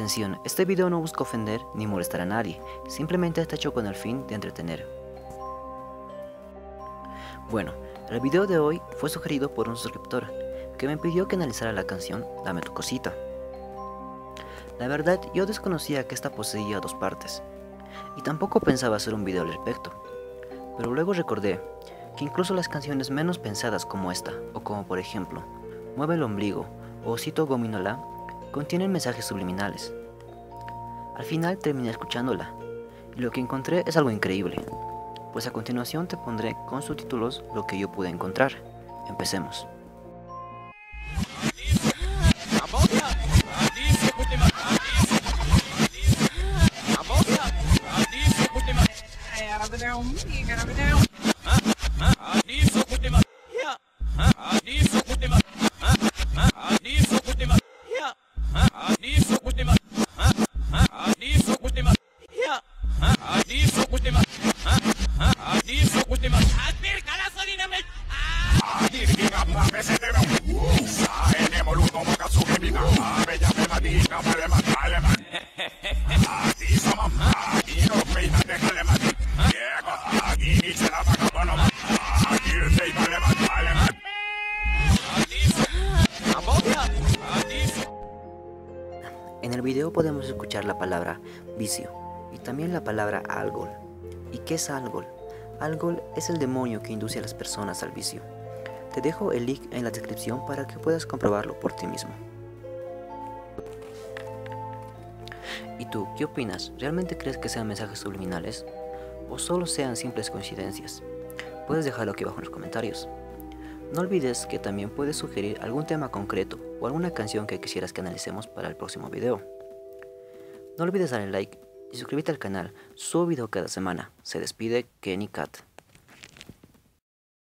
Atención, este video no busca ofender ni molestar a nadie, simplemente está hecho con el fin de entretener. Bueno, el video de hoy fue sugerido por un suscriptor, que me pidió que analizara la canción Dame tu cosita. La verdad, yo desconocía que esta poseía dos partes, y tampoco pensaba hacer un video al respecto, pero luego recordé que incluso las canciones menos pensadas como esta, o como por ejemplo, Mueve el ombligo o Cito Gominola, contienen mensajes subliminales. Al final terminé escuchándola, y lo que encontré es algo increíble, pues a continuación te pondré con subtítulos lo que yo pude encontrar. Empecemos. En el video podemos escuchar la palabra vicio y también la palabra algol. ¿Y qué es algol? Algol es el demonio que induce a las personas al vicio. Te dejo el link en la descripción para que puedas comprobarlo por ti mismo. ¿Y tú qué opinas? ¿Realmente crees que sean mensajes subliminales? ¿O solo sean simples coincidencias? Puedes dejarlo aquí abajo en los comentarios. No olvides que también puedes sugerir algún tema concreto o alguna canción que quisieras que analicemos para el próximo video. No olvides darle like y suscribirte al canal, subo video cada semana. Se despide Kenny Cat.